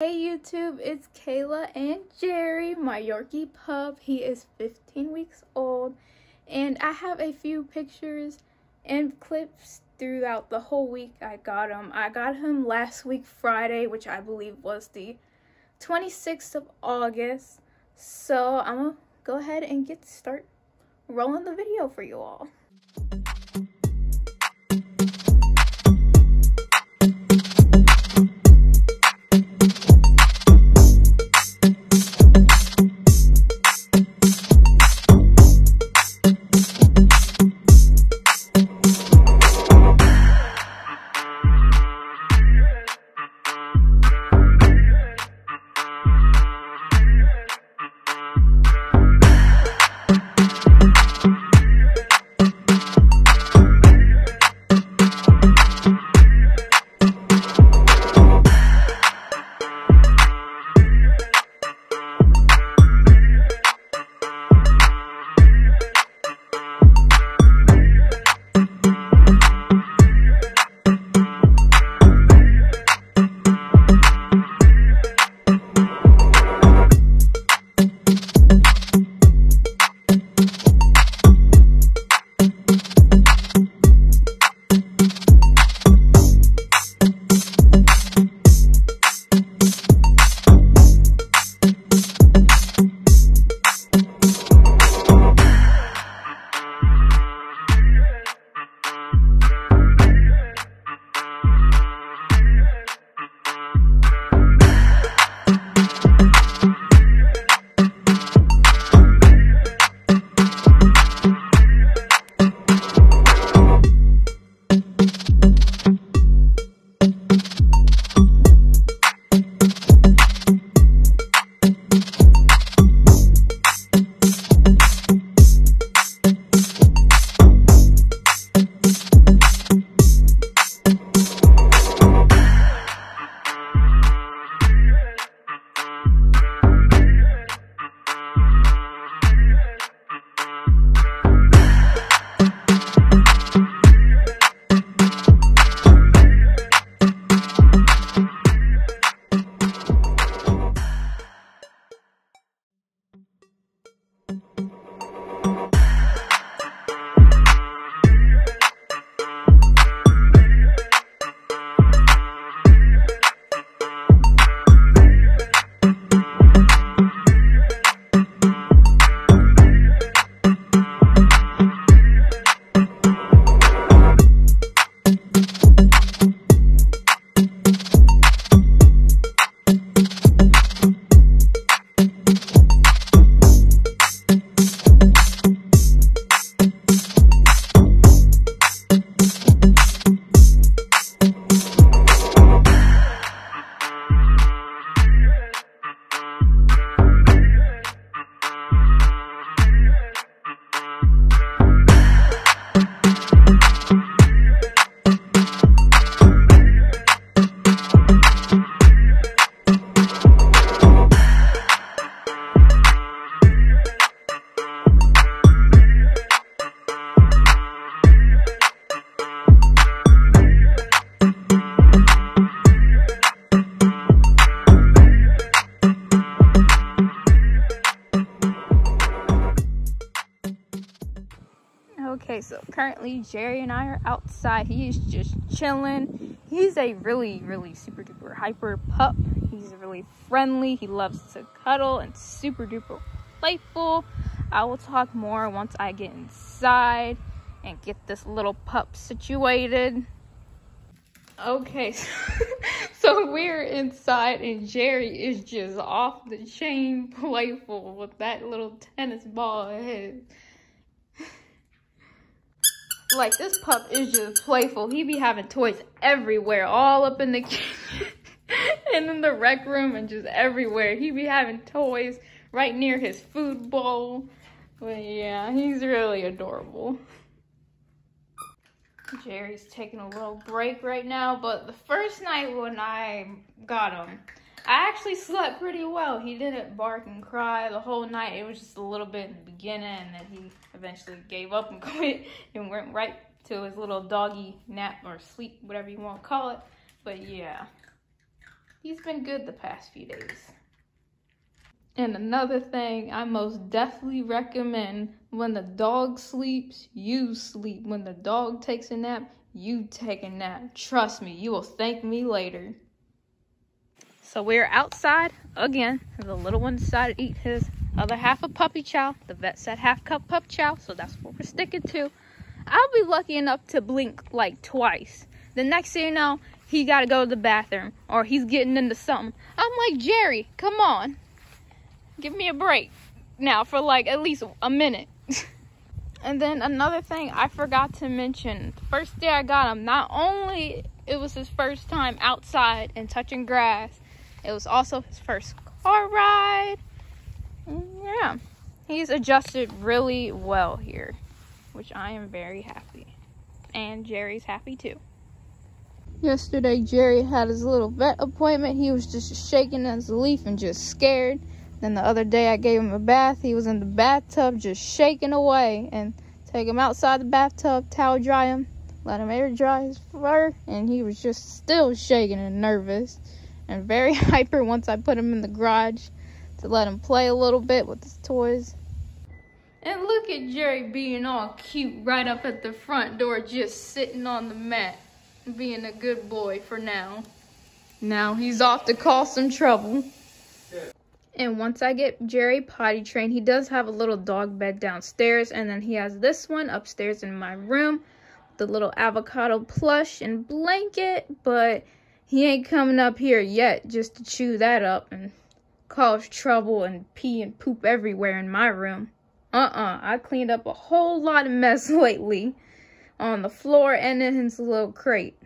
Hey YouTube, it's Kayla and Jerry, my Yorkie pup. He is 15 weeks old and I have a few pictures and clips throughout the whole week I got him. I got him last week Friday, which I believe was the 26th of August. So I'm gonna go ahead and get start rolling the video for you all. Okay, so currently Jerry and I are outside. He is just chilling. He's a really, really super duper hyper pup. He's really friendly. He loves to cuddle and super duper playful. I will talk more once I get inside and get this little pup situated. Okay, so we're inside and Jerry is just off the chain playful with that little tennis ball head. Like this pup is just playful. He be having toys everywhere, all up in the and in the rec room and just everywhere. He be having toys right near his food bowl. But yeah, he's really adorable. Jerry's taking a little break right now, but the first night when I got him, I actually slept pretty well. He didn't bark and cry the whole night. It was just a little bit in the beginning, and then he eventually gave up and quit and went right to his little doggy nap or sleep, whatever you want to call it. But yeah, he's been good the past few days. And another thing I most definitely recommend when the dog sleeps, you sleep. When the dog takes a nap, you take a nap. Trust me, you will thank me later. So we're outside again. The little one decided to eat his other half of puppy chow. The vet said half cup pup chow, so that's what we're sticking to. I'll be lucky enough to blink like twice. The next thing you know, he got to go to the bathroom or he's getting into something. I'm like, Jerry, come on. Give me a break now for like at least a minute. and then another thing I forgot to mention. First day I got him, not only it was his first time outside and touching grass, it was also his first car ride. Yeah, he's adjusted really well here, which I am very happy. And Jerry's happy too. Yesterday, Jerry had his little vet appointment. He was just shaking as a leaf and just scared. Then the other day, I gave him a bath. He was in the bathtub just shaking away. And take him outside the bathtub, towel dry him, let him air dry his fur. And he was just still shaking and nervous and very hyper once I put him in the garage to let him play a little bit with his toys. And look at Jerry being all cute right up at the front door, just sitting on the mat being a good boy for now. Now he's off to cause some trouble. And once I get Jerry potty trained, he does have a little dog bed downstairs. And then he has this one upstairs in my room. The little avocado plush and blanket. But he ain't coming up here yet just to chew that up and cause trouble and pee and poop everywhere in my room. Uh-uh. I cleaned up a whole lot of mess lately on the floor and in his little crate.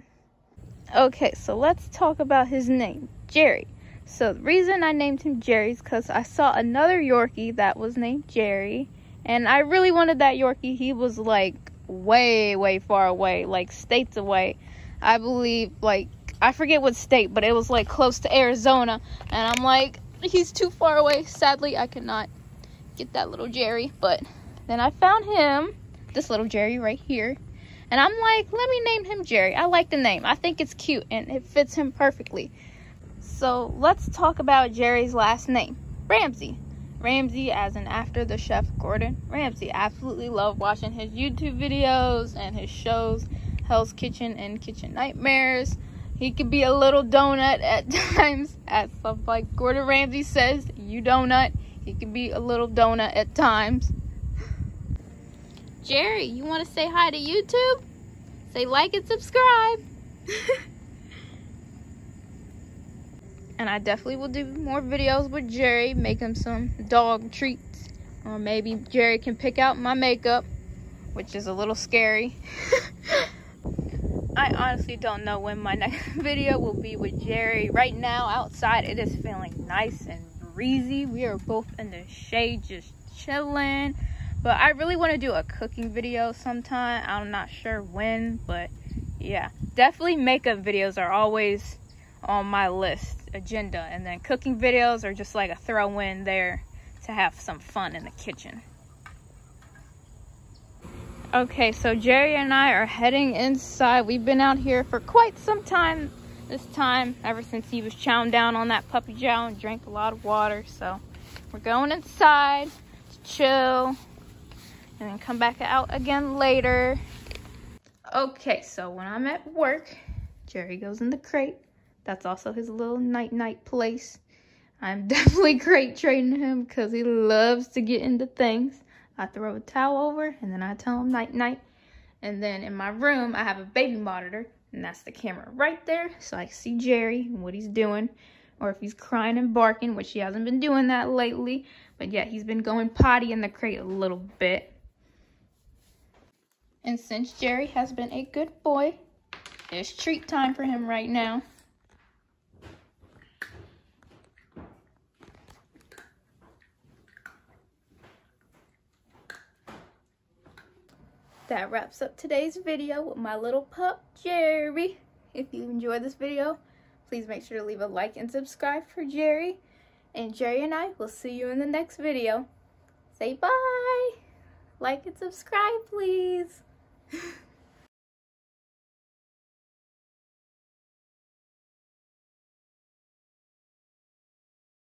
Okay, so let's talk about his name, Jerry. So the reason I named him Jerry is because I saw another Yorkie that was named Jerry, and I really wanted that Yorkie. He was like way, way far away, like states away. I believe, like, I forget what state, but it was like close to Arizona, and I'm like, he's too far away. Sadly, I cannot get that little Jerry, but then I found him, this little Jerry right here, and I'm like, let me name him Jerry. I like the name. I think it's cute and it fits him perfectly. So let's talk about Jerry's last name, Ramsay. Ramsay as in after the chef Gordon Ramsay. Absolutely love watching his YouTube videos and his shows, Hell's Kitchen and Kitchen Nightmares. He could be a little donut at times, as stuff like Gordon Ramsay says, you donut. He can be a little donut at times. Jerry, you want to say hi to YouTube? Say like and subscribe. and I definitely will do more videos with Jerry, make him some dog treats. Or maybe Jerry can pick out my makeup, which is a little scary. I honestly don't know when my next video will be with Jerry. Right now, outside, it is feeling nice and breezy. We are both in the shade, just chilling. But I really want to do a cooking video sometime. I'm not sure when, but yeah. Definitely makeup videos are always on my list agenda. And then cooking videos are just like a throw in there to have some fun in the kitchen. Okay, so Jerry and I are heading inside. We've been out here for quite some time this time, ever since he was chowing down on that puppy chow and drank a lot of water. So we're going inside to chill, and then come back out again later. Okay, so when I'm at work, Jerry goes in the crate. That's also his little night-night place. I'm definitely crate training him because he loves to get into things. I throw a towel over and then I tell him night-night. And then in my room, I have a baby monitor and that's the camera right there. So I see Jerry and what he's doing or if he's crying and barking, which he hasn't been doing that lately. But yeah, he's been going potty in the crate a little bit. And since Jerry has been a good boy, it's treat time for him right now. That wraps up today's video with my little pup, Jerry. If you enjoyed this video, please make sure to leave a like and subscribe for Jerry. And Jerry and I will see you in the next video. Say bye! Like and subscribe, please.